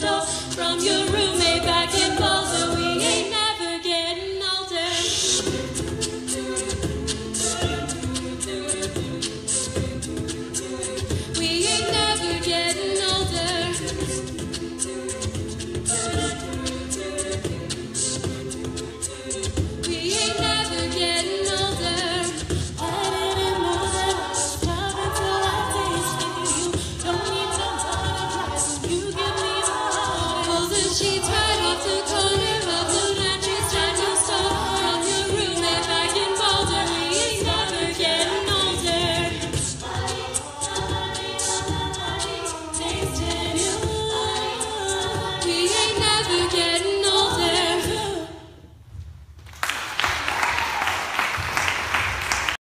from your room.